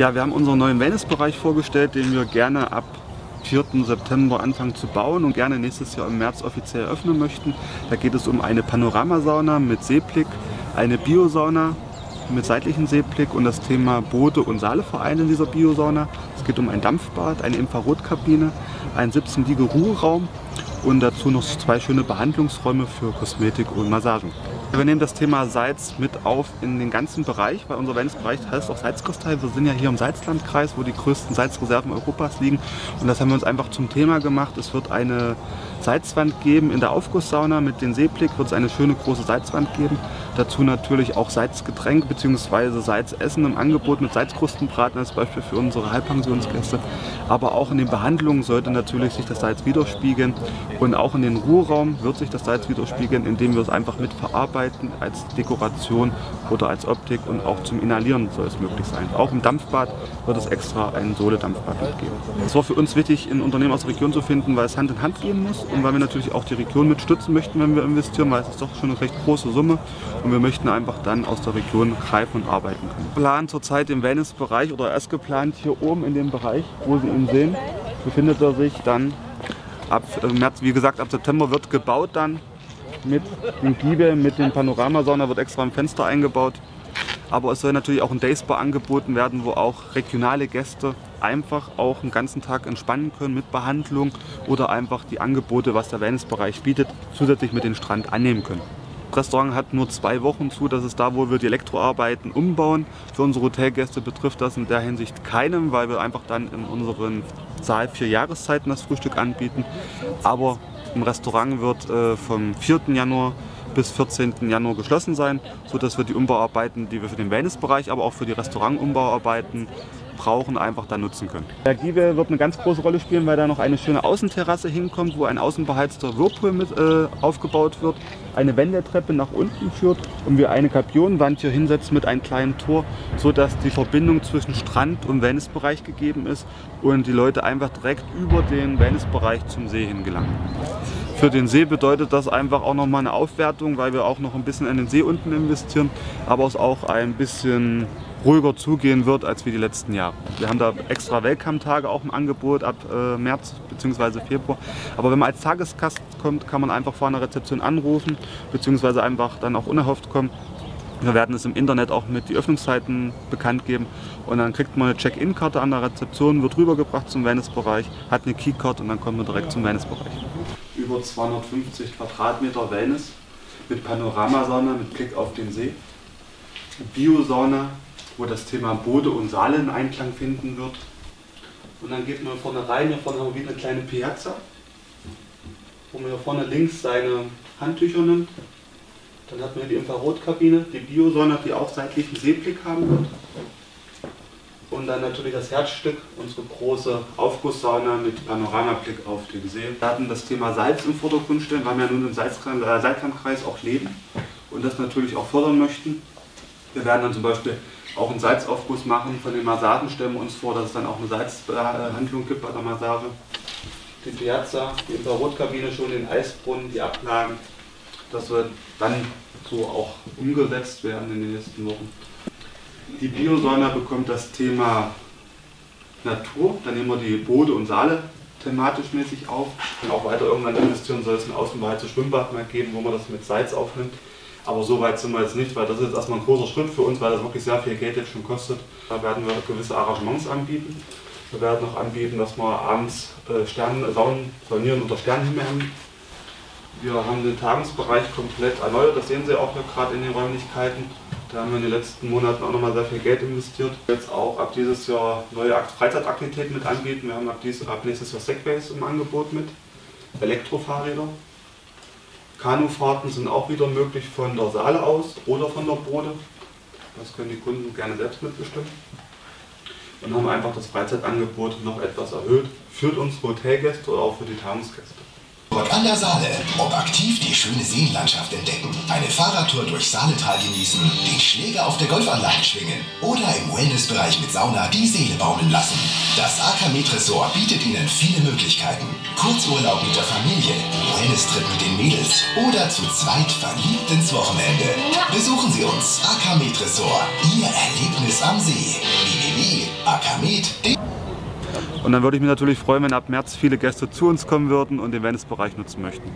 Ja, wir haben unseren neuen Wellnessbereich vorgestellt, den wir gerne ab 4. September anfangen zu bauen und gerne nächstes Jahr im März offiziell öffnen möchten. Da geht es um eine Panoramasauna mit Seeblick, eine Biosauna mit seitlichem Seeblick und das Thema Boote und Saale vereinen in dieser Biosauna. Es geht um ein Dampfbad, eine Infrarotkabine, einen 17 liege Ruheraum und dazu noch zwei schöne Behandlungsräume für Kosmetik und Massagen. Wir nehmen das Thema Salz mit auf in den ganzen Bereich, weil unser Wellnessbereich heißt auch Salzkristall. Wir sind ja hier im Salzlandkreis, wo die größten Salzreserven Europas liegen. Und das haben wir uns einfach zum Thema gemacht. Es wird eine Salzwand geben in der Aufgusssauna mit dem Seeblick, wird es eine schöne große Salzwand geben. Dazu natürlich auch Salzgetränk bzw. Salzessen im Angebot mit Salzkrustenbraten als Beispiel für unsere Halbpensionsgäste. Aber auch in den Behandlungen sollte natürlich sich das Salz widerspiegeln und auch in den Ruheraum wird sich das Salz widerspiegeln, indem wir es einfach mit verarbeiten als Dekoration oder als Optik und auch zum Inhalieren soll es möglich sein. Auch im Dampfbad wird es extra ein Sohle-Dampfbad mitgeben. Es war für uns wichtig, ein Unternehmen aus der Region zu finden, weil es Hand in Hand gehen muss und weil wir natürlich auch die Region mit stützen möchten, wenn wir investieren, weil es ist doch schon eine recht große Summe und wir möchten einfach dann aus der Region greifen und arbeiten können. Wir planen zurzeit im Wellnessbereich oder erst geplant hier oben in dem Bereich, wo Sie ihn sehen, befindet er sich dann ab äh, März, wie gesagt, ab September wird gebaut dann mit dem Giebel, mit dem Panoramasauna wird extra ein Fenster eingebaut. Aber es soll natürlich auch ein Dayspa angeboten werden, wo auch regionale Gäste einfach auch einen ganzen Tag entspannen können mit Behandlung oder einfach die Angebote, was der Wellnessbereich bietet, zusätzlich mit dem Strand annehmen können. Das Restaurant hat nur zwei Wochen zu, das ist da, wo wir die Elektroarbeiten umbauen. Für unsere Hotelgäste betrifft das in der Hinsicht keinem, weil wir einfach dann in unseren Saal vier Jahreszeiten das Frühstück anbieten. Aber im Restaurant wird äh, vom 4. Januar bis 14. Januar geschlossen sein, sodass wir die Umbauarbeiten, die wir für den Wellnessbereich, aber auch für die Restaurantumbauarbeiten brauchen, einfach da nutzen können. Der Giebel wird eine ganz große Rolle spielen, weil da noch eine schöne Außenterrasse hinkommt, wo ein außenbeheizter Whirlpool mit äh, aufgebaut wird, eine Wendeltreppe nach unten führt und wir eine Kapionenwand hier hinsetzen mit einem kleinen Tor, sodass die Verbindung zwischen Strand und Wellnessbereich gegeben ist und die Leute einfach direkt über den Wellnessbereich zum See hin gelangen. Für den See bedeutet das einfach auch nochmal eine Aufwertung, weil wir auch noch ein bisschen in den See unten investieren, aber es auch ein bisschen ruhiger zugehen wird als wie die letzten Jahre. Wir haben da extra Welcome-Tage auch im Angebot ab äh, März bzw. Februar. Aber wenn man als Tagesgast kommt, kann man einfach vor einer Rezeption anrufen bzw. einfach dann auch unerhofft kommen. Wir werden es im Internet auch mit die Öffnungszeiten bekannt geben und dann kriegt man eine Check-in-Karte an der Rezeption, wird rübergebracht zum Wellnessbereich, hat eine Keycard und dann kommt man direkt zum Wellnessbereich. Über 250 Quadratmeter Wellness mit Panoramasauna mit Blick auf den See, Biosauna wo das Thema Bode und Saale in Einklang finden wird. Und dann geht man vorne rein, hier vorne haben wir wieder eine kleine Piazza, wo man hier vorne links seine Handtücher nimmt. Dann hat man hier die Infrarotkabine, die Biosonne, die auch seitlichen Seeblick haben wird. Und dann natürlich das Herzstück, unsere große Aufgusssauna mit Panoramablick auf den See. Wir hatten das Thema Salz im Vordergrund stellen, weil wir ja nun im Salzkammkreis auch leben und das natürlich auch fördern möchten. Wir werden dann zum Beispiel auch einen Salzaufguss machen. Von den Massagen stellen wir uns vor, dass es dann auch eine Salzbehandlung gibt bei der Massage. Die Piazza, die Infrarotkabine schon, den Eisbrunnen, die Ablagen. Das wird dann so auch umgesetzt werden in den nächsten Wochen. Die Biosäuna bekommt das Thema Natur. Dann nehmen wir die Bode und Saale thematisch mäßig auf. Und auch weiter irgendwann investieren soll es ein außenbeheiztes Schwimmbad mal geben, wo man das mit Salz aufnimmt. Aber so weit sind wir jetzt nicht, weil das ist jetzt erstmal ein großer Schritt für uns, weil das wirklich sehr viel Geld jetzt schon kostet. Da werden wir gewisse Arrangements anbieten. Wir werden auch anbieten, dass wir abends äh, Stern, Saunen, Saunieren unter Sternenhimmel. Wir haben den Tagungsbereich komplett erneuert, das sehen Sie auch gerade in den Räumlichkeiten. Da haben wir in den letzten Monaten auch nochmal sehr viel Geld investiert. Jetzt auch ab dieses Jahr neue Freizeitaktivitäten mit anbieten. Wir haben ab, dies, ab nächstes Jahr Segways im Angebot mit, Elektrofahrräder. Kanufahrten sind auch wieder möglich von der Saale aus oder von der Bode. Das können die Kunden gerne selbst mitbestimmen. Und haben einfach das Freizeitangebot noch etwas erhöht für unsere Hotelgäste oder auch für die Tagungsgäste. Dort an der Saale, ob aktiv die schöne Seenlandschaft entdecken, eine Fahrradtour durch Saaletal genießen, den Schläger auf der Golfanlage schwingen oder im Wellnessbereich mit Sauna die Seele baumeln lassen. Das AK Med Resort bietet Ihnen viele Möglichkeiten. Kurzurlaub mit der Familie, Wellness-Trip mit den Mädels oder zu zweit verliebt ins Wochenende. Besuchen Sie uns, AK Med Resort, Ihr Erlebnis am See. www Planet, den Und dann würde ich mich natürlich freuen, wenn ab März viele Gäste zu uns kommen würden und den Wellnessbereich nutzen möchten.